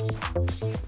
うん。